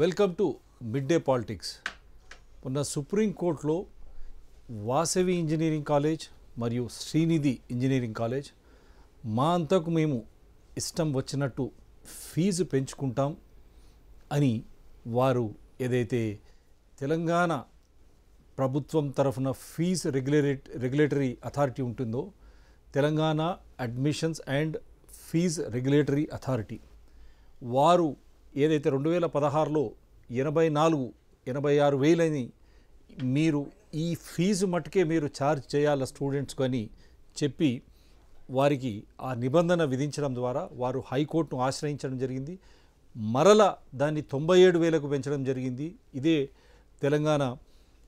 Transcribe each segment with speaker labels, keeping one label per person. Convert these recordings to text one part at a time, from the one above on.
Speaker 1: Welcome to Mid Day Politics. మొన్న సుప్రీంకోర్టులో Vasavi engineering college మరియు శ్రీనిధి ఇంజనీరింగ్ కాలేజ్ మా అంతకు మేము ఇష్టం వచ్చినట్టు ఫీజు పెంచుకుంటాం అని వారు ఏదైతే తెలంగాణ ప్రభుత్వం తరఫున ఫీజు రెగ్యులేట్ రెగ్యులేటరీ అథారిటీ ఉంటుందో Telangana admissions and fees regulatory authority. వారు ఏదైతే రెండు వేల పదహారులో ఎనభై నాలుగు ఎనభై ఆరు వేలని మీరు ఈ ఫీజు మట్టుకే మీరు ఛార్జ్ చేయాల స్టూడెంట్స్కు అని చెప్పి వారికి ఆ నిబంధన విధించడం ద్వారా వారు హైకోర్టును ఆశ్రయించడం జరిగింది. మరల దాన్ని తొంభై ఏడు వేలకు పెంచడం జరిగింది. ఇదే Telangana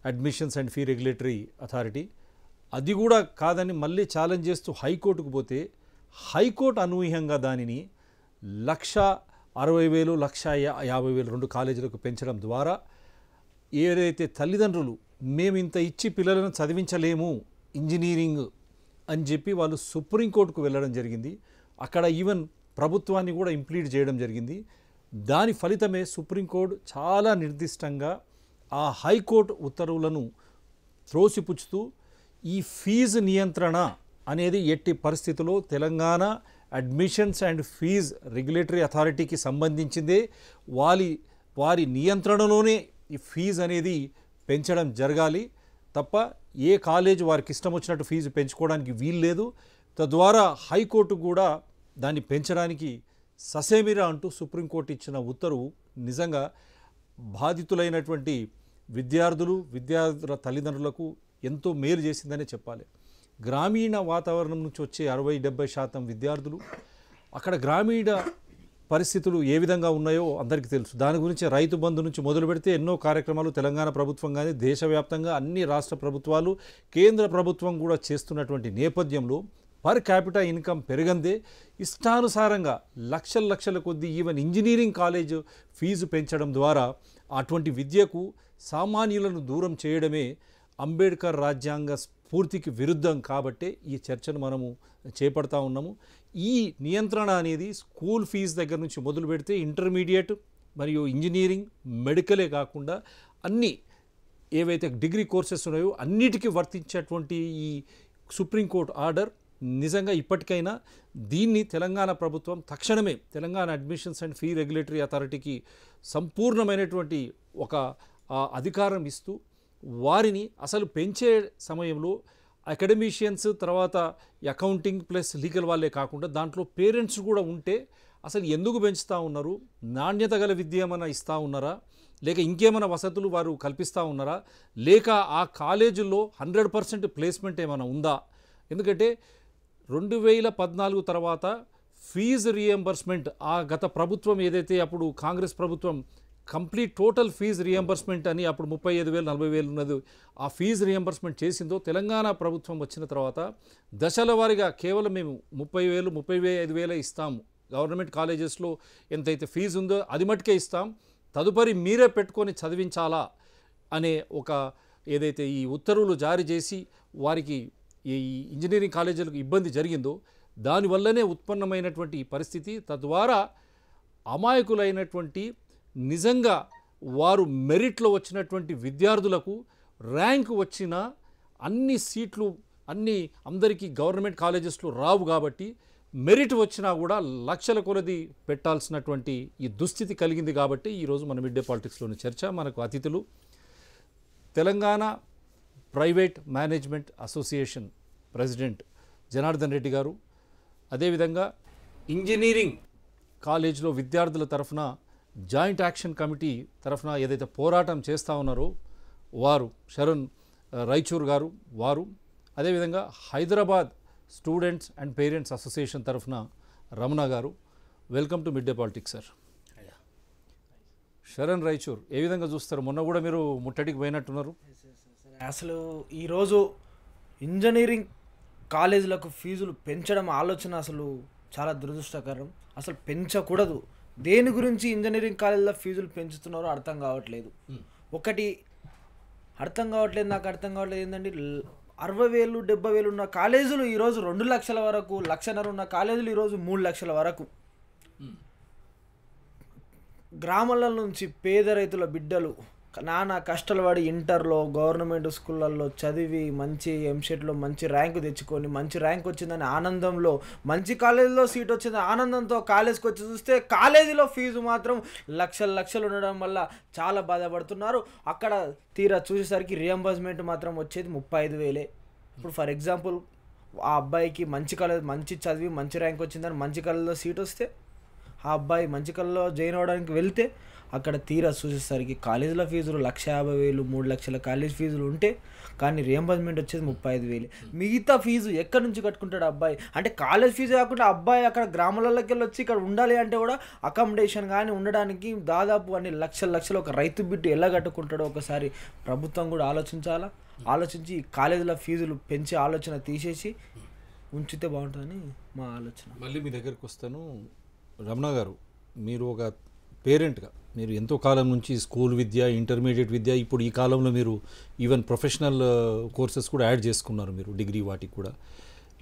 Speaker 1: admissions and fee regulatory authority. అది కూడా కాదని మళ్ళీ ఛాలెంజ్ చేస్తూ హైకోర్టుకు పోతే హైకోర్టు అనూహ్యంగా దానిని లక్ష అరవై వేలు లక్ష యాభై వేలు రెండు కాలేజీలకు పెంచడం ద్వారా ఏదైతే తల్లిదండ్రులు మేము ఇంత ఇచ్చి పిల్లలను చదివించలేము ఇంజనీరింగ్ అని చెప్పి వాళ్ళు సుప్రీంకోర్టుకు వెళ్ళడం జరిగింది. అక్కడ ఈవెన్ ప్రభుత్వాన్ని కూడా ఇంప్లీడ్ చేయడం జరిగింది. దాని ఫలితమే సుప్రీంకోర్టు చాలా నిర్దిష్టంగా ఆ హైకోర్టు ఉత్తర్వులను త్రోసిపుచ్చుతూ ఈ ఫీజు నియంత్రణ అనేది ఎట్టి పరిస్థితుల్లో Telangana admissions and fees regulatory అథారిటీకి సంబంధించిందే. వారి వారి నియంత్రణలోనే ఈ ఫీజు అనేది పెంచడం జరగాలి. తప్ప ఏ కాలేజ్ వారికి ఇష్టం వచ్చినట్టు ఫీజు పెంచుకోవడానికి వీలు లేదు. తద్వారా హైకోర్టు కూడా దాన్ని పెంచడానికి ససేమిరా అంటూ సుప్రీంకోర్టు ఇచ్చిన ఉత్తర్వు నిజంగా బాధితులైనటువంటి విద్యార్థులు విద్యార్థుల తల్లిదండ్రులకు ఎంతో మేలు చేసిందనే చెప్పాలి. గ్రామీణ వాతావరణం నుంచి వచ్చే అరవై డెబ్బై శాతం విద్యార్థులు అక్కడ గ్రామీణ పరిస్థితులు ఏ విధంగా ఉన్నాయో అందరికీ తెలుసు. దాని గురించి రైతు బంధు నుంచి మొదలు పెడితే ఎన్నో కార్యక్రమాలు తెలంగాణ ప్రభుత్వం కానీ దేశవ్యాప్తంగా అన్ని రాష్ట్ర ప్రభుత్వాలు కేంద్ర ప్రభుత్వం కూడా చేస్తున్నటువంటి నేపథ్యంలో పర్ క్యాపిటా ఇన్కమ్ పెరగందే. ఇష్టానుసారంగా లక్షల లక్షల కొద్దీ ఈవెన్ ఇంజనీరింగ్ కాలేజ్ ఫీజు పెంచడం ద్వారా అటువంటి విద్యకు సామాన్యులను దూరం చేయడమే అంబేద్కర్ రాజ్యాంగ స్ఫూర్తికి విరుద్ధం కాబట్టే ఈ చర్చను మనము చేపడతా ఉన్నాము. ఈ నియంత్రణ అనేది స్కూల్ ఫీజు దగ్గర నుంచి మొదలు పెడితే ఇంటర్మీడియట్ మరియు ఇంజనీరింగ్ మెడికలే కాకుండా అన్ని ఏవైతే డిగ్రీ కోర్సెస్ ఉన్నాయో అన్నిటికీ వర్తించేటువంటి ఈ సుప్రీంకోర్టు ఆర్డర్ నిజంగా ఇప్పటికైనా దీన్ని తెలంగాణ ప్రభుత్వం తక్షణమే Telangana admissions and fee regulatory అథారిటీకి సంపూర్ణమైనటువంటి ఒక అధికారం ఇస్తూ వారిని అసలు పెంచే సమయంలో అకాడమిషియన్స్ తర్వాత అకౌంటింగ్ ప్లస్ లీగల్ వాళ్ళే కాకుండా దాంట్లో పేరెంట్స్ కూడా ఉంటే అసలు ఎందుకు పెంచుతూ ఉన్నారు? నాణ్యత గల విద్య ఏమైనా ఇస్తూ ఉన్నారా? లేక ఇంకేమైనా వసతులు వారు కల్పిస్తూ ఉన్నారా? లేక ఆ కాలేజీల్లో హండ్రెడ్ పర్సెంట్ ప్లేస్మెంట్ ఏమైనా ఉందా? ఎందుకంటే రెండు వేల పద్నాలుగు తర్వాత ఫీజు రియంబర్స్మెంట్ ఆ గత ప్రభుత్వం ఏదైతే అప్పుడు కాంగ్రెస్ ప్రభుత్వం కంప్లీట్ టోటల్ ఫీజు రియంబర్స్మెంట్ అని అప్పుడు ముప్పై ఐదు వేలు నలభై వేలు ఉన్నది. ఆ ఫీజు రియంబర్స్మెంట్ చేసిందో తెలంగాణ ప్రభుత్వం వచ్చిన తర్వాత దశల వారీగా కేవలం మేము ముప్పై వేలు ముప్పై వే ఐదు వేలే ఇస్తాము. గవర్నమెంట్ కాలేజెస్లో ఎంతైతే ఫీజు ఉందో అది మటుకే ఇస్తాం. తదుపరి మీరే పెట్టుకొని చదివించాలా అనే ఒక ఏదైతే ఈ ఉత్తర్వులు జారీ చేసి వారికి ఈ ఇంజనీరింగ్ కాలేజీలకు ఇబ్బంది జరిగిందో దానివల్లనే ఉత్పన్నమైనటువంటి ఈ పరిస్థితి. తద్వారా అమాయకులైనటువంటి నిజంగా వారు మెరిట్లో వచ్చినటువంటి విద్యార్థులకు ర్యాంక్ వచ్చిన అన్ని సీట్లు అన్ని అందరికీ గవర్నమెంట్ కాలేజెస్లో రావు కాబట్టి మెరిట్ వచ్చినా కూడా లక్షల కొలది పెట్టాల్సినటువంటి ఈ దుస్థితి కలిగింది కాబట్టి ఈరోజు మన మిడ్ డే పాలిటిక్స్లోని చర్చ మనకు అతిథులు. Telangana private management association president Janardhan Reddy గారు అదేవిధంగా ఇంజనీరింగ్ కాలేజ్లో విద్యార్థుల తరఫున జాయింట్ యాక్షన్ కమిటీ తరఫున ఏదైతే పోరాటం చేస్తూ ఉన్నారో వారు శరణ్ రైచూర్ గారు వారు అదేవిధంగా Hyderabad students and parents association తరఫున రమణ గారు. Welcome to Mid Day Politics sir. Sharan Raichur ఏ విధంగా చూస్తారు? మొన్న కూడా మీరు ముట్టడికి పోయినట్టున్నారు.
Speaker 2: అసలు ఈరోజు ఇంజనీరింగ్ కాలేజీలకు ఫీజులు పెంచడం ఆలోచన అసలు చాలా దురదృష్టకరం. అసలు పెంచకూడదు. దేని గురించి ఇంజనీరింగ్ కాలేజీలో ఫీజులు పెంచుతున్నారో అర్థం కావట్లేదు. ఒకటి అర్థం కావట్లేదు నాకు అర్థం కావట్లేదు ఏంటంటే అరవై వేలు డెబ్బై వేలు ఉన్న కాలేజీలు ఈరోజు రెండు లక్షల వరకు లక్షన్నర ఉన్న కాలేజీలు ఈరోజు మూడు లక్షల వరకు. గ్రామాల నుంచి పేద రైతుల బిడ్డలు నానా కష్టాలు పడి ఇంటర్లో గవర్నమెంట్ స్కూళ్ళల్లో చదివి మంచి ఎంసెట్లో మంచి ర్యాంకు తెచ్చుకొని మంచి ర్యాంక్ వచ్చిందని ఆనందంలో మంచి కాలేజీలో సీట్ వచ్చింది ఆనందంతో కాలేజ్కి వచ్చి చూస్తే కాలేజీలో ఫీజు మాత్రం లక్షలు లక్షలు ఉండడం వల్ల చాలా బాధపడుతున్నారు. అక్కడ తీరా చూసేసరికి రియంబర్స్మెంట్ మాత్రం వచ్చేది ముప్పై ఐదు వేలే. ఇప్పుడు ఫర్ ఎగ్జాంపుల్ ఆ అబ్బాయికి మంచి కాలేజ్ మంచి చదివి మంచి ర్యాంక్ వచ్చిందని మంచి కాలేజీలో సీట్ వస్తే ఆ అబ్బాయి మంచి కళ్ళలో జాయిన్ అవ్వడానికి వెళ్తే అక్కడ తీరా చూసేసరికి కాలేజీల ఫీజులు లక్ష యాభై వేలు మూడు లక్షల కాలేజ్ ఫీజులు ఉంటే కానీ రియంబర్స్మెంట్ వచ్చేది ముప్పై ఐదు వేలు. మిగతా ఫీజు ఎక్కడి నుంచి కట్టుకుంటాడు అబ్బాయి? అంటే కాలేజ్ ఫీజు కాకుండా అబ్బాయి అక్కడ గ్రామాలలోకి వెళ్ళి వచ్చి ఇక్కడ ఉండాలి అంటే కూడా అకామిడేషన్ కానీ ఉండడానికి దాదాపు అన్ని లక్షల లక్షలు ఒక రైతు బిడ్డ ఎలా కట్టుకుంటాడో ఒకసారి ప్రభుత్వం కూడా ఆలోచించాలా? ఆలోచించి కాలేజీల ఫీజులు పెంచే ఆలోచన తీసేసి ఉంచితే బాగుంటుందని మా ఆలోచన.
Speaker 1: మళ్ళీ మీ దగ్గరికి వస్తాను. రమణ గారు మీరు ఒక పేరెంట్గా మీరు ఎంతో కాలం నుంచి స్కూల్ విద్య ఇంటర్మీడియట్ విద్య ఇప్పుడు ఈ కాలంలో మీరు ఈవెన్ ప్రొఫెషనల్ కోర్సెస్ కూడా యాడ్ చేసుకున్నారు మీరు డిగ్రీ వాటికి కూడా.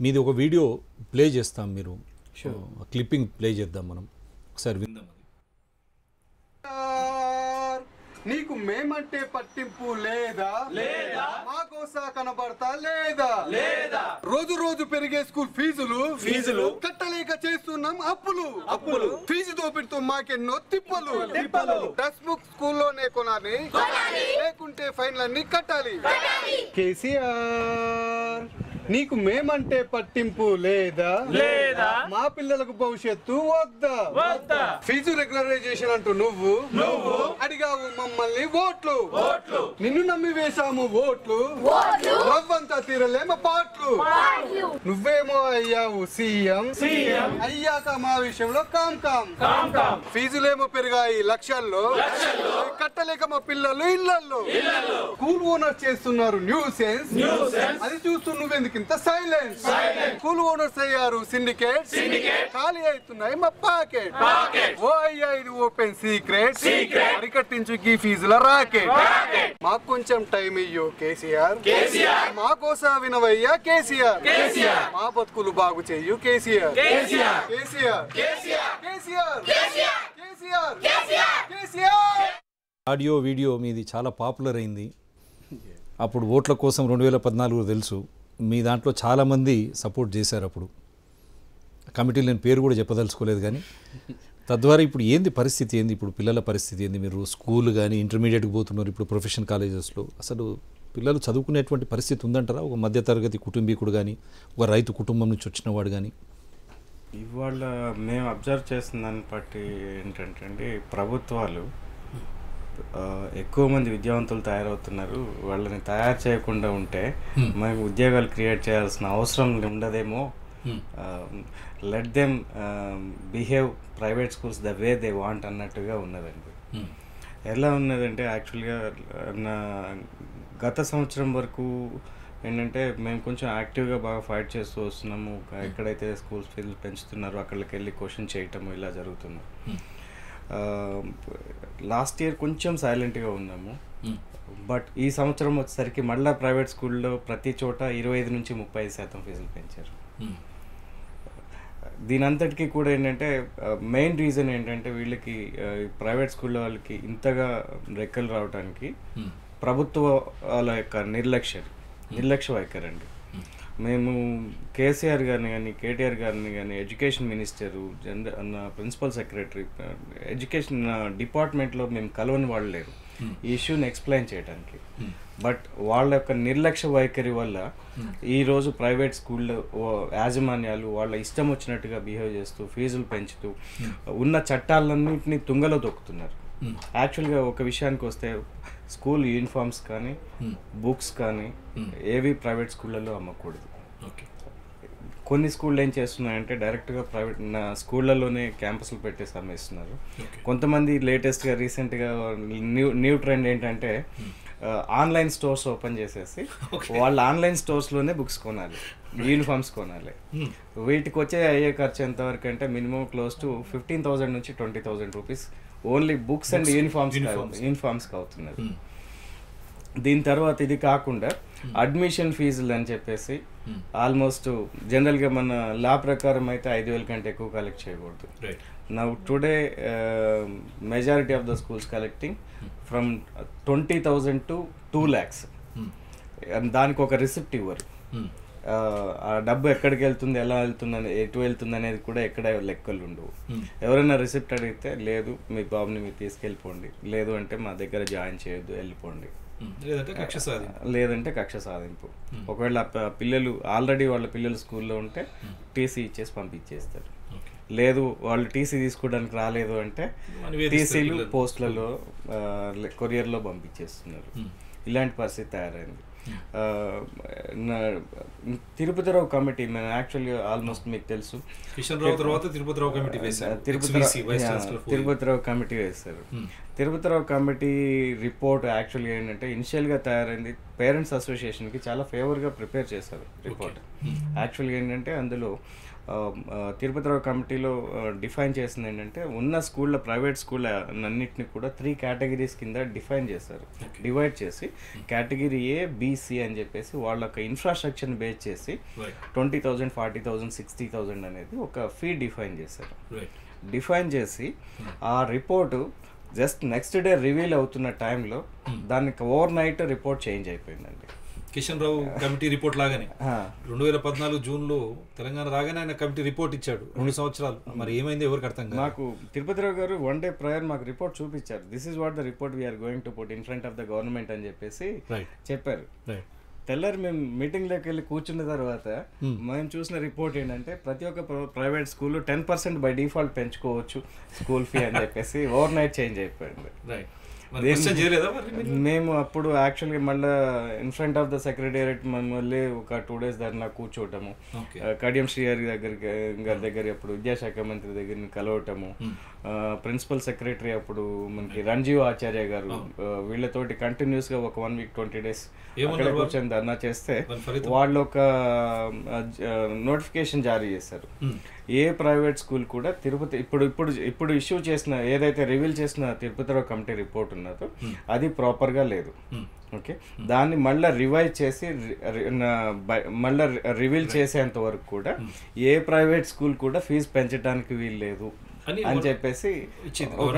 Speaker 1: మీది ఒక వీడియో ప్లే చేస్తాం మీరు. క్లిప్పింగ్ ప్లే చేద్దాం మనం. ఒకసారి విందాం అది
Speaker 3: సార్, నీకు మేమంటే పట్టింపు లేదా? లేదా. మాకోసా కనబడతా లేదా? లేదా. రోజు రోజు పెరిగే స్కూల్ ఫీజులు ఫీజులు. కట్టలేక చేస్తున్నాం అప్పులు. అప్పులు. ఫీజు దోపిడితో మాకెన్నో తిప్పలు. తిప్పలు. టెక్స్ట్ బుక్ స్కూల్లోనే కొనాలి. లేకుంటే ఫైన్లన్నీ కట్టాలి. కేసీఆర్. నీకు మేమంటే పట్టింపు లేదా? లేదా? మా పిల్లలకు భవిష్యత్తు వద్దా? వద్దా. ఫీజు రెగ్యులరైజేషన్ అంటూ నువ్వు? నువ్వు? అడిగావు మమ్మల్ని ఓట్లు. ఓట్లు. నిన్ను నమ్మి వేశాము ఓట్లు. రవ్వంతా తీరలేమ పాటలు. నువ్వేమో అయ్యావు సీఎం. సీఎం. అయ్యాక మా విషయంలో కామ్ కామ్. కామ్ కామ్. ఫీజులేమో పెరిగాయి లక్షల్లో. కట్టలేక మా పిల్లలు ఇళ్ళలో స్కూల్ ఓనర్ చేస్తున్నారు న్యూ సెన్స్ అది చూస్తూ నువ్వెందుకు ఇంత సైలెన్స్ స్కూల్ ఓనర్స్ అయ్యారు సిండికేట్ సిండికేట్ ఖాళీ అవుతున్నాయి మా పాకెట్ ఓ అయ్యా ఇది ఓపెన్ సీక్రెట్ అరికట్టించు ఈ ఫీజుల రాకెట్ మాకు కొంచెం టైం ఇయ్యో కేసీఆర్ మా కోసం వినవయ్యా కేసీఆర్ మా బతుకులు బాగు చెయ్యు కేసీఆర్ కేసీఆర్ కేసీఆర్ కేసీఆర్ కేసీఆర్ కేసీఆర్
Speaker 1: ఆడియో వీడియో మీది చాలా పాపులర్ అయింది అప్పుడు ఓట్ల కోసం రెండు వేల పద్నాలుగు తెలుసు మీ దాంట్లో చాలామంది సపోర్ట్ చేశారు అప్పుడు. కమిటీలు నేను పేరు కూడా చెప్పదలుచుకోలేదు కానీ తద్వారా ఇప్పుడు ఏంది పరిస్థితి ఏంది? ఇప్పుడు పిల్లల పరిస్థితి ఏంది? మీరు స్కూల్ కానీ ఇంటర్మీడియట్కి పోతున్నారు ఇప్పుడు ప్రొఫెషన్ కాలేజెస్లో. అసలు పిల్లలు చదువుకునేటువంటి పరిస్థితి ఉందంటారా? ఒక మధ్యతరగతి కుటుంబీకుడు కానీ ఒక రైతు కుటుంబం నుంచి వచ్చినవాడు కానీ?
Speaker 4: ఇవాళ మేము అబ్జర్వ్ చేసిన దాన్ని బట్టి ఏంటంటే అండి ప్రభుత్వాలు ఎక్కువ మంది విద్యావంతులు తయారవుతున్నారు. వాళ్ళని తయారు చేయకుండా ఉంటే మేము ఉద్యోగాలు క్రియేట్ చేయాల్సిన అవసరం ఉండదేమో. Let them behave private schools the way they want అన్నట్టుగా ఉన్నదండి. ఎలా ఉన్నదంటే యాక్చువల్గా నా గత సంవత్సరం వరకు ఏంటంటే మేము కొంచెం యాక్టివ్గా బాగా ఫైట్ చేస్తూ వస్తున్నాము. ఎక్కడైతే స్కూల్స్ ఫీజులు పెంచుతున్నారో అక్కడికి వెళ్ళి క్వశ్చన్ చేయటము ఇలా జరుగుతుంది. లాస్ట్ ఇయర్ కొంచెం సైలెంట్గా ఉన్నాము. బట్ ఈ సంవత్సరం వచ్చేసరికి మళ్ళీ ప్రైవేట్ స్కూల్లో ప్రతి చోట ఇరవై ఐదు నుంచి ముప్పై ఐదు శాతం ఫీజులు పెంచారు. దీని అంతటికీ కూడా ఏంటంటే మెయిన్ రీజన్ ఏంటంటే వీళ్ళకి ప్రైవేట్ స్కూల్లో వాళ్ళకి ఇంతగా రెక్కలు రావడానికి ప్రభుత్వ వాళ్ళ యొక్క నిర్లక్ష్యం నిర్లక్ష్య వైఖరి అండి మేము కేసీఆర్ గారిని కానీ కేటీఆర్ గారిని కానీ ఎడ్యుకేషన్ మినిస్టరు జనరల్ అన్న ప్రిన్సిపల్ సెక్రటరీ ఎడ్యుకేషన్ డిపార్ట్మెంట్లో మేము కలవని వాళ్ళు లేరు. ఈ ఇష్యూని ఎక్స్ప్లెయిన్ చేయడానికి. బట్ వాళ్ళ యొక్క నిర్లక్ష్య వైఖరి వల్ల ఈ రోజు ప్రైవేట్ స్కూల్లో యాజమాన్యాలు వాళ్ళ ఇష్టం వచ్చినట్టుగా బిహేవ్ చేస్తూ ఫీజులు పెంచుతూ ఉన్న చట్టాలన్నింటినీ తుంగలో తొక్కుతున్నారు. యాక్చువల్గా ఒక విషయానికి వస్తే స్కూల్ యూనిఫామ్స్ కానీ బుక్స్ కానీ ఏవి ప్రైవేట్ స్కూళ్ళలో అమ్మకూడదు.
Speaker 1: ఓకే.
Speaker 4: కొన్ని స్కూళ్ళు ఏం చేస్తున్నాయంటే డైరెక్ట్గా ప్రైవేట్ నా స్కూళ్ళలోనే క్యాంపస్లు పెట్టేసి అమ్మేస్తున్నారు. కొంతమంది లేటెస్ట్గా రీసెంట్గా న్యూ న్యూ ట్రెండ్ ఏంటంటే ఆన్లైన్ స్టోర్స్ ఓపెన్ చేసేసి వాళ్ళు ఆన్లైన్ స్టోర్స్లోనే బుక్స్ కొనాలి యూనిఫామ్స్ కొనాలి. వీటికి వచ్చే అయ్యే ఖర్చు ఎంతవరకు అంటే minimum close to fifteen thousand నుంచి twenty thousand rupees only books and uniforms యూనిఫామ్స్కి అవుతున్నది దీని తర్వాత ఇది కాకుండా అడ్మిషన్ ఫీజులు అని చెప్పేసి ఆల్మోస్ట్ జనరల్గా మన లా ప్రకారం అయితే ఐదు వేల కంటే ఎక్కువ కలెక్ట్ చేయకూడదు. Now today majority of the schools collecting from twenty thousand to two lakhs దానికి ఒక రిసిప్ట్ ఇవ్వరు. ఆ, డబ్బు ఎక్కడికి వెళ్తుంది ఎలా వెళ్తుంది అని ఎటు వెళ్తుంది అనేది కూడా ఎక్కడ లెక్కలు ఉండవు. ఎవరైనా రిసిప్ట్ అడిగితే లేదు మీ బాబుని మీరు తీసుకెళ్ళిపోండి లేదు అంటే మా దగ్గర జాయిన్ చేయొద్దు వెళ్ళిపోండి.
Speaker 1: లేదంటే కక్ష సాధింపు.
Speaker 4: లేదంటే కక్ష సాధింపు. ఒకవేళ ఆ ప- పిల్లలు ఆల్రెడీ వాళ్ళ పిల్లలు స్కూల్లో ఉంటే టీసీ ఇచ్చేసి పంపించేస్తారు. లేదు వాళ్ళు టీసీ తీసుకోవడానికి రాలేదు అంటే టీసీలు. పోస్టులలో కొరియర్లో పంపించేస్తున్నారు. ఇలాంటి పరిస్థితి తయారైంది. తిరుపతిరావు కమిటీ మేము యాక్చువల్లీ ఆల్మోస్ట్ మీకు తెలుసు.
Speaker 1: కిషన్ రావు తర్వాత తిరుపతిరావు కమిటీ వేశారు.
Speaker 4: Tirupathi Rao
Speaker 1: vice chancellor four.
Speaker 4: Tirupathi Rao committee వేస్తారు తిరుపతిరావు కమిటీ రిపోర్ట్ యాక్చువల్గా ఏంటంటే ఇనిషియల్గా తయారైంది. పేరెంట్స్ అసోసియేషన్కి చాలా ఫేవర్గా ప్రిపేర్ చేశారు రిపోర్ట్. యాక్చువల్గా ఏంటంటే అందులో తిరుపతిరావు కమిటీలో డిఫైన్ చేసింది ఏంటంటే ఉన్న స్కూళ్ళ ప్రైవేట్ స్కూల్ అన్నిటిని కూడా త్రీ కేటగిరీస్ కింద డిఫైన్ చేశారు. డివైడ్ చేసి కేటగిరీ ఏ బీసీ అని చెప్పేసి వాళ్ళ యొక్క ఇన్ఫ్రాస్ట్రక్చర్ని బేస్ చేసి. Twenty thousand forty thousand sixty thousand అనేది ఒక ఫీ డిఫైన్ చేశారు. డిఫైన్ చేసి ఆ report just next day reveal అవుతున్న టైంలో దానికి ఓవర్ నైట్ రిపోర్ట్ చేంజ్ అయిపోయిందండి.
Speaker 1: కిషన్ రావు కమిటీ రిపోర్ట్ లాగానే. రెండు వేల పద్నాలుగు జూన్లో తెలంగాణ రాగానే ఆయన కమిటీ రిపోర్ట్ ఇచ్చాడు రెండు సంవత్సరాలు. మరి ఏమైంది ఎవరికి అర్థం కాదు
Speaker 4: మాకు తిరుపతిరావు గారు వన్ డే ప్రయర్ మాకు రిపోర్ట్ చూపించారు. This is what the report we are going to put in front of the government అని చెప్పేసి చెప్పారు. తెల్లారి మేము మీటింగ్లోకి వెళ్ళి కూర్చున్న తర్వాత మేము చూసిన రిపోర్ట్ ఏంటంటే ప్రతి ఒక్క private school ten percent by default పెంచుకోవచ్చు స్కూల్ ఫీ అని చెప్పేసి ఓవర్ నైట్ చేంజ్ అయిపోయింది.
Speaker 1: రైట్
Speaker 4: మేము అప్పుడు యాక్చువల్గా మళ్ళీ in front of the secretariat మళ్ళీ ఒక టూ డేస్ ధర్నా కూర్చోవటము కడియం శ్రీ గారి దగ్గరికి గారి దగ్గర అప్పుడు విద్యాశాఖ మంత్రి దగ్గర కలవటము. ప్రిన్సిపల్ సెక్రటరీ అప్పుడు మనకి రంజీవ్ ఆచార్య గారు వీళ్ళతోటి కంటిన్యూస్గా ఒక వన్ వీక్ ట్వంటీ డేస్ అక్కడ? కూర్చొని ధర్నా చేస్తే? వాళ్ళు ఒక నోటిఫికేషన్ జారీ చేశారు. ఏ ప్రైవేట్ స్కూల్ కూడా తిరుపతి ఇప్పుడు ఇప్పుడు ఇప్పుడు ఇష్యూ చేసిన ఏదైతే రివీల్ చేసిన తిరుపతిరావు కమిటీ రిపోర్ట్ ఉన్నదో అది ప్రాపర్గా లేదు ఓకే? దాన్ని మళ్ళీ రివైజ్ చేసి మళ్ళా రివీల్ చేసేంత వరకు కూడా ఏ ప్రైవేట్ స్కూల్ కూడా ఫీజు పెంచడానికి వీలు లేదు
Speaker 1: అని
Speaker 4: చెప్పేసి. ఒక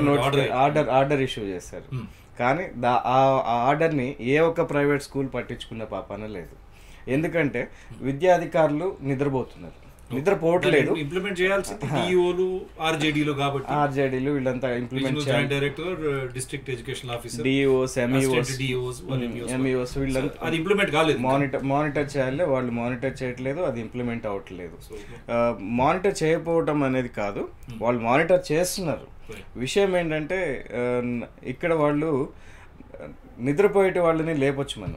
Speaker 1: ఆర్డర్
Speaker 4: ఆర్డర్ ఇష్యూ చేశారు. కానీ దా ఆ ఆ ఆర్డర్ని ఏ ఒక్క ప్రైవేట్ స్కూల్ పట్టించుకున్న పాపన లేదు. ఎందుకంటే విద్యాధికారులు నిద్రపోతున్నారు. నిద్రపోవట్లేదు.
Speaker 1: ఇంప్లిమెంట్ చేయాల్సింది డిఓలు ఆర్జేడీలు కాబట్టి.
Speaker 4: ఆర్జేడీలు వీళ్ళంతా implement
Speaker 1: director district education officer
Speaker 4: DEOs MEOs
Speaker 1: DEOs
Speaker 4: MEOs వీళ్ళంతా
Speaker 1: అది ఇంప్లిమెంట్ కాలేదు
Speaker 4: మానిటర్ మానిటర్ చేయాలి. వాళ్ళు మానిటర్ చేయట్లేదు అది ఇంప్లిమెంట్ అవ్వట్లేదు. మానిటర్ చేయకపోవటం అనేది కాదు. వాళ్ళు మానిటర్ చేస్తున్నారు. విషయం ఏంటంటే ఇక్కడ వాళ్ళు నిద్రపోయేటి వాళ్ళని లేపొచ్చు మనం.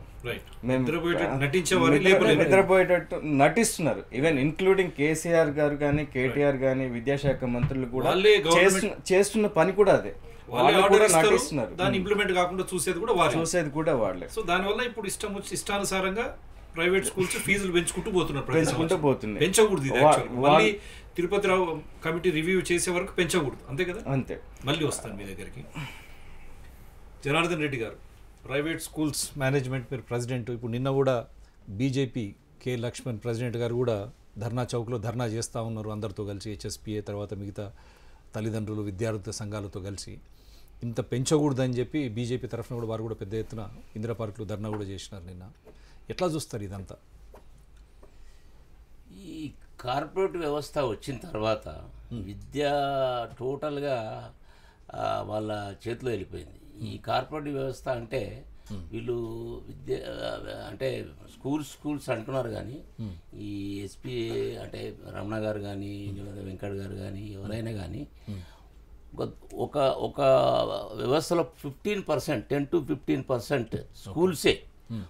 Speaker 1: నిద్రపోయేటట్టు
Speaker 4: నటిస్తున్నారు. ఈవెన్ ఇంక్లూడింగ్ కేసీఆర్ గారు కానీ కేటీఆర్ కానీ విద్యాశాఖ మంత్రులు కూడా
Speaker 1: వాళ్ళే
Speaker 4: చేస్తున్న- పని కూడా అదే.
Speaker 1: వాళ్ళే
Speaker 4: వాళ్ళు కూడా నటిస్తున్నారు.
Speaker 1: దాన్ని ఇంప్లిమెంట్ కాకుండా చూసేది కూడా వారే
Speaker 4: చూసేది కూడా వాళ్ళే.
Speaker 1: సో దానివల్ల ఇప్పుడు ఇష్టం వచ్చి ఇష్టానుసారంగా ప్రైవేట్ స్కూల్స్ ఫీజులు పెంచుకుంటూ పోతున్నారు
Speaker 4: పెంచుకుంటూ. పోతున్నాయి.
Speaker 1: పెంచకూడదు మళ్ళీ తిరుపతి రావు కమిటీ రివ్యూ చేసే వరకు పెంచకూడదు. అంతే కదా?
Speaker 4: అంతే.
Speaker 1: మళ్ళీ వస్తాను మీ దగ్గరికి. జనార్దన్ రెడ్డి గారు ప్రైవేట్ స్కూల్స్ మేనేజ్మెంట్ మీరు ప్రెసిడెంట్ ఇప్పుడు నిన్న కూడా బీజేపీ కే లక్ష్మణ్ ప్రెసిడెంట్ గారు కూడా ధర్నా చౌక్లో ధర్నా చేస్తూ ఉన్నారు అందరితో కలిసి హెచ్ఎస్పిఏ తర్వాత మిగతా తల్లిదండ్రులు విద్యార్థి సంఘాలతో కలిసి. ఇంత పెంచకూడదని చెప్పి బీజేపీ తరఫున కూడా వారు కూడా పెద్ద ఎత్తున ఇందిరా పార్కులో ధర్నా కూడా చేసినారు నిన్న. ఎట్లా చూస్తారు ఇదంతా?
Speaker 5: ఈ కార్పొరేట్ వ్యవస్థ వచ్చిన తర్వాత విద్య టోటల్గా వాళ్ళ చేతిలో వెళ్ళిపోయింది. ఈ కార్పొరేట్ వ్యవస్థ అంటే వీళ్ళు విద్య అంటే స్కూల్స్ స్కూల్స్ అంటున్నారు కానీ ఈ ఎస్పీ అంటే రమణ గారు కానీ లేదా వెంకట్ గారు కానీ ఎవరైనా కానీ ఒక- ఒక వ్యవస్థలో fifteen percent ten to fifteen percent స్కూల్సే.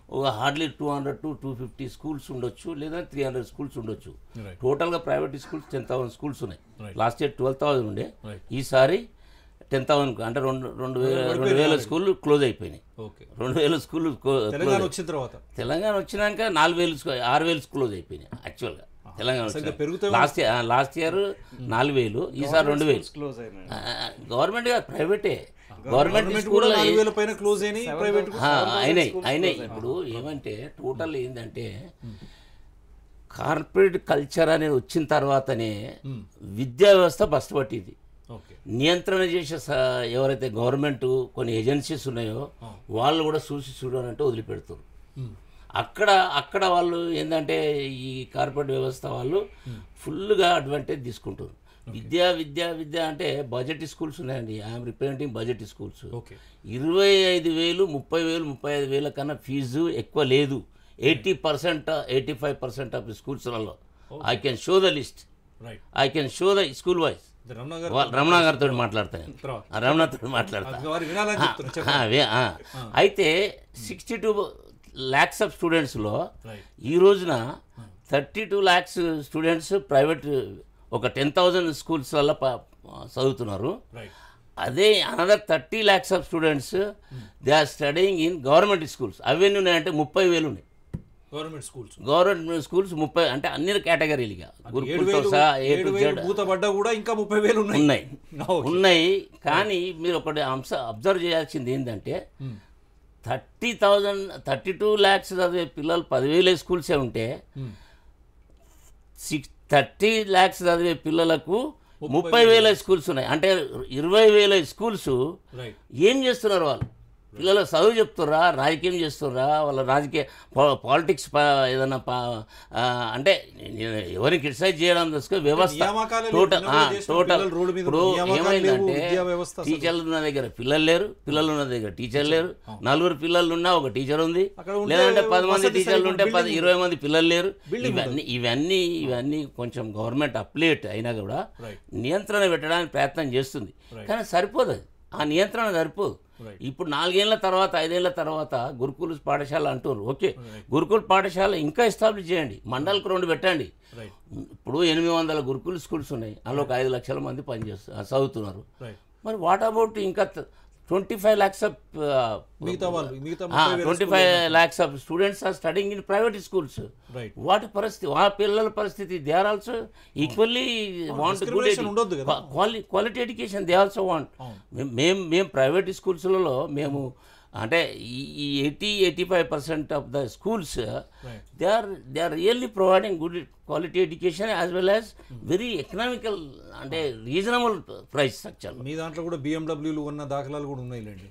Speaker 5: ఒక hardly two hundred to two fifty schools ఉండొచ్చు లేదా త్రీ హండ్రెడ్ స్కూల్స్ ఉండొచ్చు. టోటల్గా private schools ten thousand schools ఉన్నాయి. లాస్ట్ ఇయర్ ట్వెల్వ్ థౌసండ్ ఉండే. ఈసారి టెన్ థౌసండ్ అంటే రెండు రెండు వేల రెండు వేల స్కూళ్ళు క్లోజ్ అయిపోయినాయి.
Speaker 1: ఓకే.
Speaker 5: రెండు వేల స్కూళ్ళు
Speaker 1: తెలంగాణ వచ్చిన తర్వాత?
Speaker 5: తెలంగాణ వచ్చినాక నాలుగు వేలు ఆరు వేలు క్లోజ్ అయిపోయినాయి యాక్చువల్గా Telangana last year last year నాలుగు వేలు ఈసారి రెండు వేలు.
Speaker 4: క్లోజ్ అయినాయి.
Speaker 5: గవర్నమెంట్ కాదు ప్రైవేటే. గవర్నమెంట్ స్కూల్
Speaker 1: నాలుగు వేల పైన క్లోజ్ అయినాయి ప్రైవేట్
Speaker 5: అయినాయి అయినాయి. ఇప్పుడు ఏమంటే టోటల్ ఏంటంటే కార్పొరేట్ కల్చర్ అనేది వచ్చిన తర్వాతనే విద్యా వ్యవస్థ బస్ట్ పట్టింది. నియంత్రణ చేసే ఎవరైతే గవర్నమెంట్ కొన్ని ఏజెన్సీస్ ఉన్నాయో వాళ్ళు కూడా చూసి చూడాలంటే వదిలిపెడతారు. అక్కడ అక్కడ వాళ్ళు ఏంటంటే ఈ కార్పొరేట్ వ్యవస్థ వాళ్ళు ఫుల్గా అడ్వాంటేజ్ తీసుకుంటారు. విద్య విద్య విద్య అంటే బడ్జెట్ స్కూల్స్ ఉన్నాయండి. I'm representing budget schools
Speaker 1: okay.
Speaker 5: ఇరవై ఐదు వేలు ముప్పై వేలు ముప్పై ఐదు వేల కన్నా ఫీజు ఎక్కువ లేదు. Eighty percent eighty five percent of స్కూల్స్లలో I can show the list I can show the school wise
Speaker 1: Ramana గారు
Speaker 5: రమణ గారితో మాట్లాడతాను
Speaker 1: తర్వాత.
Speaker 5: రమణతో మాట్లాడతా. అయితే సిక్స్టీ టూ ల్యాక్స్ ఆఫ్ స్టూడెంట్స్లో ఈ రోజున thirty two lakhs students private ఒక టెన్ థౌజండ్ స్కూల్స్లలో చదువుతున్నారు.
Speaker 1: రైట్
Speaker 5: అదే another thirty lakhs of students they are studying in government schools అవన్నీ ఉన్నాయంటే ముప్పై వేలు ఉన్నాయి.
Speaker 1: Government schools.
Speaker 5: గవర్నమెంట్ స్కూల్స్ ముప్పై అంటే అన్ని కేటగిరీలుగా. గురుకులతో సహా
Speaker 1: కూడా ఇంకా ముప్పై వేలు ఉన్నాయి.
Speaker 5: ఉన్నాయి. కానీ మీరు ఒకటి అంశ అబ్జర్వ్ చేయాల్సింది ఏంటంటే thirty thousand thirty two lakhs చదివే పిల్లలు పదివేల స్కూల్సే ఉంటే సిక్స్ థర్టీ ల్యాక్స్ చదివే పిల్లలకు ముప్పై వేల స్కూల్స్ ఉన్నాయి. అంటే ఇరవై వేల స్కూల్స్ ఏం చేస్తున్నారు వాళ్ళు? పిల్లలు చదువు చెప్తుర్రా రాజకీయం చేస్తుర్రా వాళ్ళ రాజకీయ పాలిటిక్స్ ఏదన్నా అంటే ఎవరిని క్రిటిసైజ్ చేయడం తెలుసుకో వ్యవస్థ. టోటల్ టోటల్ ఇప్పుడు ఏమైందంటే. టీచర్లు ఉన్న దగ్గర పిల్లలు లేరు పిల్లలు ఉన్న దగ్గర టీచర్ లేరు నలుగురు పిల్లలు ఉన్నా ఒక టీచర్ ఉంది లేదంటే పది మంది టీచర్లు ఉంటే పది ఇరవై మంది పిల్లలు లేరు ఇవన్నీ ఇవన్నీ ఇవన్నీ కొంచెం గవర్నమెంట్ అప్లేట్ అయినా కూడా. నియంత్రణ పెట్టడానికి ప్రయత్నం చేస్తుంది కానీ సరిపోదు ఆ నియంత్రణ సరిపోదు. ఇప్పుడు నాలుగేళ్ళ తర్వాత ఐదేళ్ళ తర్వాత గురుకుల పాఠశాల అంటున్నారు ఓకే. గురుకుల పాఠశాల ఇంకా ఎస్టాబ్లిష్ చేయండి. మండలకు రెండు పెట్టండి. ఇప్పుడు ఎనిమిది వందల గురుకుల స్కూల్స్ ఉన్నాయి. అందులో ఒక ఐదు లక్షల మంది పనిచేస్తారు చదువుతున్నారు. మరి వాట్ అబౌట్ ఇంకా ట్వంటీ ఫైవ్ ల్యాక్స్ ఆఫ్
Speaker 1: మిగతా వాళ్ళు
Speaker 5: twenty five lakhs of students are studying in private schools వాటి పరిస్థితి? ఆ పిల్లల పరిస్థితి they are also equally want good quality education they also want. మేము మేము ప్రైవేట్ స్కూల్స్లలో మేము అంటే ఈ eighty eighty five percent of the schools. They are they are really providing good quality education as well as very economical అంటే reasonable price structure
Speaker 1: మీ దాంట్లో కూడా బిఎండబ్ల్యూలు ఉన్న దాఖలాలు కూడా ఉన్నాయిలేండి.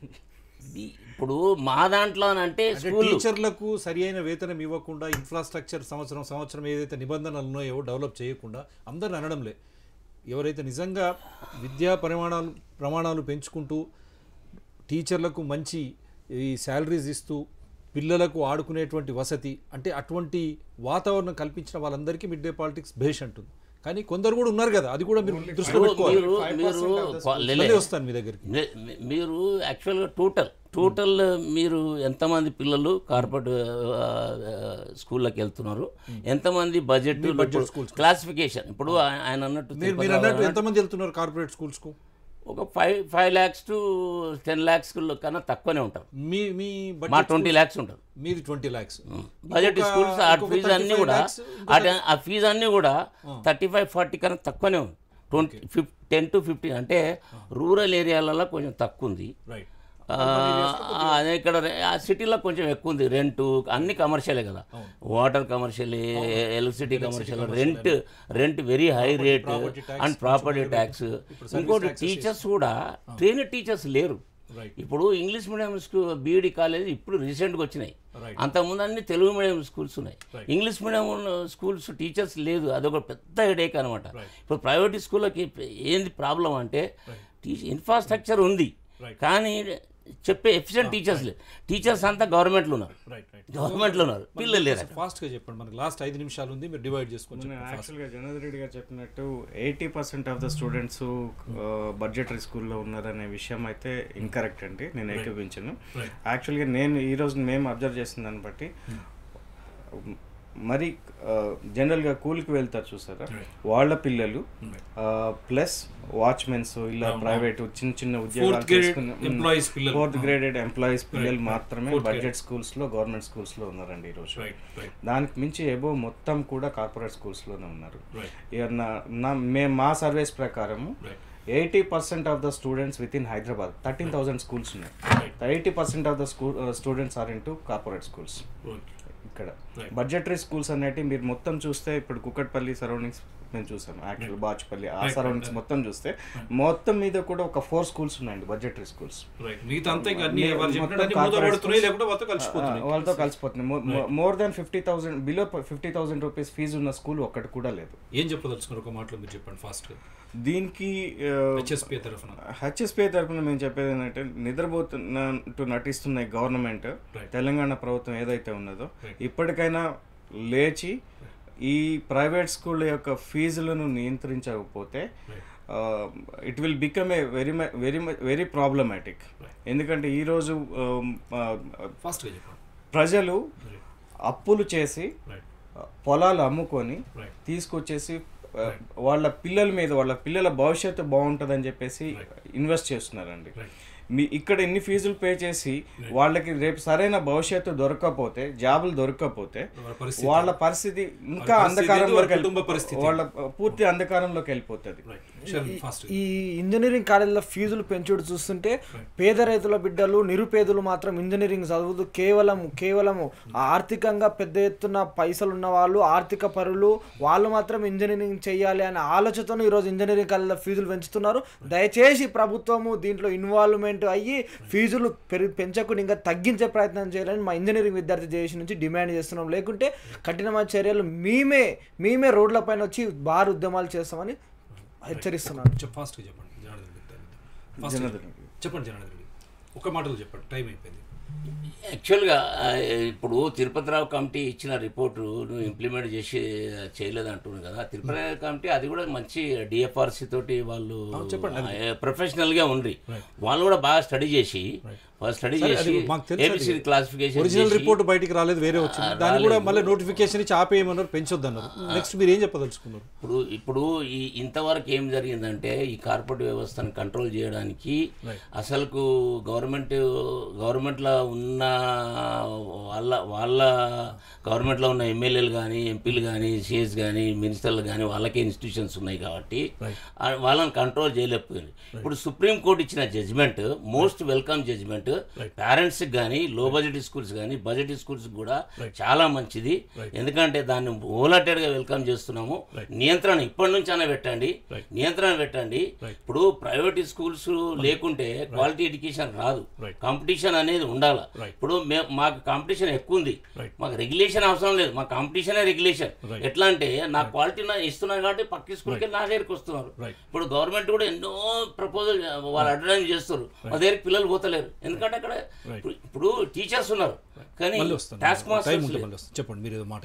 Speaker 5: ఇప్పుడు మా దాంట్లో అంటే
Speaker 1: టీచర్లకు సరి అయిన వేతనం ఇవ్వకుండా ఇన్ఫ్రాస్ట్రక్చర్ సంవత్సరం సంవత్సరం ఏదైతే నిబంధనలు ఉన్నాయో డెవలప్ చేయకుండా అందరిని అనడంలే. ఎవరైతే నిజంగా విద్యా పరిమాణాలు ప్రమాణాలు పెంచుకుంటూ టీచర్లకు మంచి ఈ శాలరీస్ ఇస్తూ పిల్లలకు ఆడుకునేటువంటి వసతి అంటే అటువంటి వాతావరణం కల్పించిన వాళ్ళందరికీ మిడ్ డే పాలిటిక్స్ భేష్ అంటుంది. కానీ కొందరు కూడా ఉన్నారు కదా అది కూడా మీరు దృష్టిలో పెట్టుకోవాలి. వస్తాను మీ దగ్గరికి.
Speaker 5: మీరు యాక్చువల్గా టోటల్ టోటల్ మీరు ఎంతమంది పిల్లలు కార్పొరేట్ స్కూళ్ళకి వెళ్తున్నారు? ఎంతమంది బడ్జెట్. క్లాసిఫికేషన్ ఇప్పుడు ఆయన అన్నట్టు
Speaker 1: మీరు మీరు
Speaker 5: తిరుపతి
Speaker 1: అన్నట్టు
Speaker 5: రావు
Speaker 1: ఎంతమంది వెళ్తున్నారు కార్పొరేట్ స్కూల్స్కు?
Speaker 5: ఒక five five lakhs to ten lakhs కన్నా తక్కువనే ఉంటారు
Speaker 1: మీ మీ
Speaker 5: మా ట్వంటీ ల్యాక్స్ ఉంటారు
Speaker 1: మీది ట్వంటీ ల్యాక్స్
Speaker 5: బడ్జెట్ స్కూల్స్ ఆ ఫీజు అన్నీ
Speaker 1: 35
Speaker 5: కూడా ఆ- ఫీజు అన్నీ కూడా థర్టీ ఫైవ్ ఫార్టీ కన్నా తక్కువనే ఉంది. ట్వంటీ ఫిఫ్ టెన్ టు ఫిఫ్టీన్ అంటే రూరల్ ఏరియాలలో కొంచెం తక్కువ ఉంది
Speaker 1: రైట్
Speaker 5: అదే ఇక్కడ ఆ సిటీలో కొంచెం ఎక్కువ ఉంది రెంట్ అన్ని కమర్షియలే కదా. Water commercial electricity commercial rent rent very high rate and property tax ఇంకోటి టీచర్స్ కూడా ట్రైనర్ టీచర్స్ లేరు. ఇప్పుడు English medium school B Ed college ఇప్పుడు రీసెంట్గా వచ్చినాయి. అంతకుముందు అన్ని తెలుగు మీడియం స్కూల్స్ ఉన్నాయి. ఇంగ్లీష్ మీడియం స్కూల్స్ టీచర్స్ లేదు. అదొక పెద్ద హెడేక్ అనమాట. ఇప్పుడు ప్రైవేట్ స్కూళ్ళకి ఏంది ప్రాబ్లం అంటే టీచర్ ఇన్ఫ్రాస్ట్రక్చర్ ఉంది. కానీ చెప్పే ఎఫిషియెంట్ టీచర్స్ లేరు టీచర్స్ అంతా గవర్నమెంట్లో ఉన్నారు.
Speaker 1: రైట్ రైట్
Speaker 5: గవర్నమెంట్లో ఉన్నారు. పిల్లలు లేరు అక్కడ.
Speaker 1: ఫాస్ట్గా చెప్పండి. మనకి లాస్ట్ ఐదు నిమిషాలు ఉంది మీరు డివైడ్
Speaker 4: నేను యాక్చువల్గా జనార్దన్ రెడ్డి గారు చెప్పినట్టు eighty percent of the students budgetary స్కూల్లో ఉన్నారనే విషయం అయితే ఇంకరెక్ట్ అండి. నేను ఏకీపించను యాక్చువల్గా నేను ఈ రోజు మేము అబ్జర్వ్ చేసిన దాన్ని బట్టి మరి జనరల్గా కూలికి వెళ్తారు చూసారా? వాళ్ళ పిల్లలు ప్లస్ వాచ్మెన్స్ ఇలా ప్రైవేట్ చిన్న చిన్న ఉద్యోగాలు. ఫోర్త్ గ్రేడెడ్ ఎంప్లాయీస్ పిల్లలు. మాత్రమే బడ్జెట్ స్కూల్స్లో గవర్నమెంట్ స్కూల్స్లో ఉన్నారండి ఈ రోజు.
Speaker 1: రైట్ రైట్
Speaker 4: దానికి మించి ఎబో మొత్తం కూడా కార్పొరేట్ స్కూల్స్లోనే ఉన్నారు. నా మేము మా సర్వేస్ ప్రకారము eighty percent of the students with in Hyderabad thirteen thousand schools ఉన్నాయి. Eighty percent of the school students are in to corporate schools ఇక్కడ. బడ్జెటరీ స్కూల్స్ అనేటివి మీరు మొత్తం చూస్తే ఇప్పుడు కుక్కట్పల్లి సరౌండింగ్స్ నేను చూసాను యాక్చువల్ బాచుపల్లి ఆ సరౌండింగ్స్ మొత్తం చూస్తే మొత్తం మీద కూడా ఒక ఫోర్ స్కూల్స్ ఉన్నాయండి బడ్జెటరీ స్కూల్స్ వాళ్ళతో కలిసిపోతున్నాయి. More than fifty thousand below fifty thousand rupees fees ఉన్న స్కూల్ ఒక్కటి కూడా లేదు.
Speaker 1: ఏం చెప్పదలుచుకున్నారు? ఒక మాటలో మీరు చెప్పండి ఫాస్ట్
Speaker 4: దీనికి
Speaker 1: హెచ్ఎస్పీ తరఫున?
Speaker 4: హెచ్ఎస్పీ తరపున మేము చెప్పేది ఏంటంటే నిద్రపోతున్నట్టు నటిస్తున్న గవర్నమెంట్. తెలంగాణ ప్రభుత్వం ఏదైతే ఉన్నదో
Speaker 1: Right.
Speaker 4: ఇప్పటికైనా లేచి ఈ ప్రైవేట్ స్కూల్ యొక్క ఫీజులను నియంత్రించకపోతే it will become a very very very problematic. ఎందుకంటే ఈరోజు
Speaker 1: ఫాస్ట్గా చెప్పండి.
Speaker 4: ప్రజలు అప్పులు చేసి ఆ, పొలాలు అమ్ముకొని తీసుకొచ్చేసి ఆ, వాళ్ళ పిల్లల మీద వాళ్ళ పిల్లల భవిష్యత్తు బాగుంటుందని చెప్పేసి ఇన్వెస్ట్ చేస్తున్నారండి. మీ ఇక్కడ ఇన్ని ఫీజులు పే చేసి వాళ్ళకి రేపు సరైన భవిష్యత్తు దొరకకపోతే జాబులు దొరకకపోతే
Speaker 1: వాళ్ళ పరిస్థితి.
Speaker 4: ఇంకా అంధకారంలోకి
Speaker 1: వాళ్ళ కుటుంబ
Speaker 4: వెళ్ళి-
Speaker 1: పరిస్థితి.
Speaker 4: వాళ్ళ పూర్తి అంధకారంలోకి వెళ్ళిపోతుంది.
Speaker 2: ఈ ఇంజనీరింగ్ కాలేజీల ఫీజులు పెంచుడు చూస్తుంటే పేద రైతుల బిడ్డలు నిరుపేదలు మాత్రం ఇంజనీరింగ్ చదువుతూ కేవలం కేవలం ఆర్థికంగా పెద్ద ఎత్తున పైసలు ఉన్న వాళ్ళు ఆర్థిక పరులు వాళ్ళు మాత్రం ఇంజనీరింగ్ చేయాలి అనే ఆలోచనతో ఈరోజు ఇంజనీరింగ్ కాలేజీల ఫీజులు పెంచుతున్నారు. దయచేసి ప్రభుత్వము దీంట్లో ఇన్వాల్వ్మెంట్ అయ్యి ఫీజులు పెరి పెంచకుండా ఇంకా తగ్గించే ప్రయత్నం చేయాలని మా ఇంజనీరింగ్ విద్యార్థి జేఏసీ నుంచి డిమాండ్ చేస్తున్నాం. లేకుంటే కఠినమైన చర్యలు మేమే మేమే రోడ్లపైన వచ్చి బార్ ఉద్యమాలు చేస్తామని హెచ్చరిస్తున్నాను.
Speaker 1: చెప్పండి. చెప్పండి. జనార్దన్ రెడ్డి ఒక మాటలో చెప్పండి. టైం అయిపోయింది.
Speaker 5: యాక్చువల్గా ఇప్పుడు తిరుపతి రావు కమిటీ ఇచ్చిన రిపోర్టు నువ్వు ఇంప్లిమెంట్ చేసి చేయలేదు అంటున్నావు కదా. తిరుపతి రావు కమిటీ అది కూడా మంచి డిఎఫ్ఆర్సి తోటి వాళ్ళు ప్రొఫెషనల్గా ఉండ్రి. వాళ్ళు కూడా బాగా స్టడీ చేసి వాళ్ళు స్టడీ చేసి. క్లాసిఫికేషన్
Speaker 1: ఒరిజినల్ రిపోర్ట్ బయటికి రాలేదు వేరే వచ్చింది. దాన్ని కూడా. మళ్ళీ నోటిఫికేషన్ ఇచ్చి ఆపేయమన్నారు పెంచొద్దన్నారు. నెక్స్ట్ మీరు ఏం చెప్పదలుచుకున్నారు?
Speaker 5: ఇప్పుడు ఇప్పుడు ఈ ఇంతవరకు ఏం జరిగిందంటే ఈ కార్పొరేట్ వ్యవస్థను కంట్రోల్ చేయడానికి అసలుకు గవర్నమెంట్ గవర్నమెంట్లో ఉన్న వాళ్ళ వాళ్ళ గవర్నమెంట్లో ఉన్న ఎమ్మెల్యేలు కానీ ఎంపీలు కానీ సిఎస్ కానీ మినిస్టర్లు కానీ వాళ్ళకే ఇన్స్టిట్యూషన్స్ ఉన్నాయి కాబట్టి వాళ్ళని కంట్రోల్ చేయలేకపోయింది ఇప్పుడు సుప్రీం కోర్టు ఇచ్చిన జడ్జిమెంట్ మోస్ట్ వెల్కమ్ జడ్జిమెంట్ పేరెంట్స్కి కానీ లో బడ్జెట్ స్కూల్స్ కానీ బడ్జెట్ స్కూల్స్ కూడా చాలా మంచిది. ఎందుకంటే దాన్ని ఓలాటెడ్గా వెల్కమ్ చేస్తున్నాము. నియంత్రణ ఇప్పటి నుంచి అయినా పెట్టండి నియంత్రణ పెట్టండి. ఇప్పుడు ప్రైవేట్ స్కూల్స్ లేకుంటే క్వాలిటీ ఎడ్యుకేషన్ రాదు. కాంపిటీషన్ అనేది ఉండాలి. ఇప్పుడు మాకు కాంపిటీషన్ ఎక్కువ ఉంది. మాకు రెగ్యులేషన్ అవసరం లేదు. మా కాంపిటీషనే రెగ్యులేషన్ ఎట్లా అంటే నా క్వాలిటీ ఇస్తున్నాను కాబట్టి పక్క స్కూల్కి నా దగ్గరికి వస్తున్నారు. ఇప్పుడు గవర్నమెంట్ కూడా ఎన్నో ప్రపోజల్ వాళ్ళు అడ్వర్టైజ్ చేస్తారు మా దగ్గరికి పిల్లలు పోతలేరు. ఎందుకంటే అక్కడ ఇప్పుడు- టీచర్స్ ఉన్నారు. కానీ టాస్క్ మాస్టర్స్
Speaker 1: చెప్పండి మీరు ఏదో మాట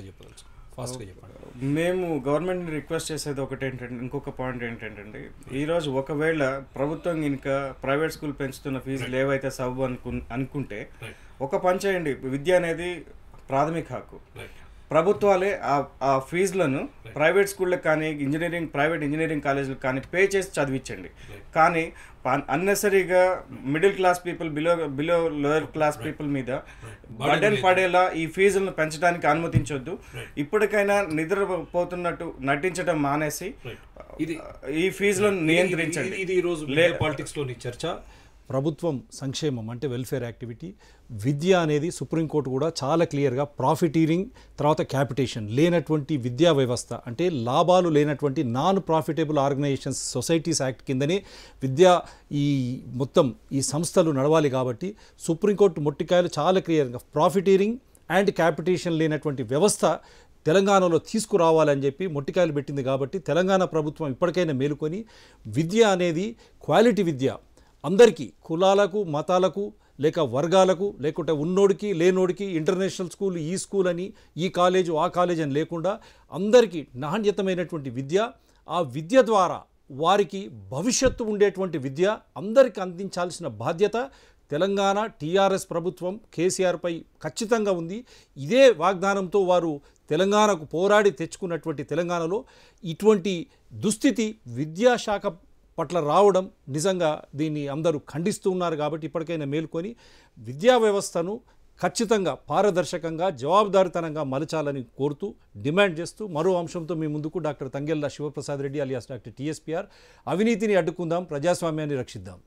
Speaker 1: ఫాస్ట్గా చెప్పండి.
Speaker 4: మేము గవర్నమెంట్ని రిక్వెస్ట్ చేసేది ఒకటి ఏంటంటే ఇంకొక పాయింట్ ఏంటంటే ఈరోజు ఒకవేళ ప్రభుత్వం ఇంకా ప్రైవేట్ స్కూల్ పెంచుతున్న ఫీజులు ఏవైతే సబ్ అనుకు అనుకుంటే ఒక పని చేయండి. విద్య అనేది ప్రాథమిక హక్కు. ప్రభుత్వాలే ఆ ఫీజులను ప్రైవేట్ స్కూళ్ళకి కానీ ఇంజనీరింగ్ ప్రైవేట్ ఇంజనీరింగ్ కాలేజీలకు కానీ పే చేసి చదివించండి. కానీ అన్నెసరీగా middle class people below below lower class people మీద బర్డెన్ పడేలా ఈ ఫీజులను పెంచడానికి అనుమతించొద్దు. ఇప్పటికైనా నిద్రపోతున్నట్టు నటించడం మానేసి
Speaker 1: ఇది
Speaker 4: ఈ ఫీజులను నియంత్రించండి.
Speaker 1: ఇది ఈ రోజు పాలిటిక్స్లోని చర్చ. ప్రభుత్వం సంక్షేమం అంటే వెల్ఫేర్ యాక్టివిటీ విద్య అనేది సుప్రీంకోర్టు కూడా చాలా క్లియర్గా ప్రాఫిటీరింగ్ తర్వాత క్యాపిటేషన్ లేనటువంటి విద్యా వ్యవస్థ అంటే లాభాలు లేనటువంటి non profitable organisations societies act కిందనే విద్యా ఈ మొత్తం ఈ సంస్థలు నడవాలి కాబట్టి సుప్రీంకోర్టు మొట్టికాయలు చాలా క్లియర్గా ప్రాఫిటీరింగ్ అండ్ క్యాపిటేషన్ లేనటువంటి వ్యవస్థ తెలంగాణలో తీసుకురావాలని చెప్పి మొట్టికాయలు పెట్టింది కాబట్టి తెలంగాణ ప్రభుత్వం ఇప్పటికైనా మేలుకొని విద్య అనేది క్వాలిటీ విద్య అందరికీ కులాలకు మతాలకు లేక వర్గాలకు లేకుంటే ఉన్నోడికి లేనోడికి ఇంటర్నేషనల్ స్కూల్ ఈ స్కూల్ అని ఈ కాలేజు ఆ కాలేజ్ అని లేకుండా అందరికీ నాణ్యతమైనటువంటి విద్య ఆ విద్య ద్వారా వారికి భవిష్యత్తు ఉండేటువంటి విద్య అందరికీ అందించాల్సిన బాధ్యత తెలంగాణ టీఆర్ఎస్ ప్రభుత్వం కేసీఆర్పై ఖచ్చితంగా ఉంది. ఇదే వాగ్దానంతో వారు తెలంగాణకు పోరాడి తెచ్చుకున్నటువంటి తెలంగాణలో ఇటువంటి దుస్థితి విద్యాశాఖ పట్ల రావడం నిజంగా దీన్ని అందరూ ఖండిస్తూ ఉన్నారు కాబట్టి ఇప్పటికైనా మేల్కొని విద్యా వ్యవస్థను ఖచ్చితంగా పారదర్శకంగా జవాబుదారితనంగా మలచాలని కోరుతూ డిమాండ్ చేస్తూ మరో అంశంతో మీ ముందుకు doctor Thangella Shivaprasad Reddy alias doctor TSPR అవినీతిని అడ్డుకుందాం ప్రజాస్వామ్యాన్ని రక్షిద్దాం.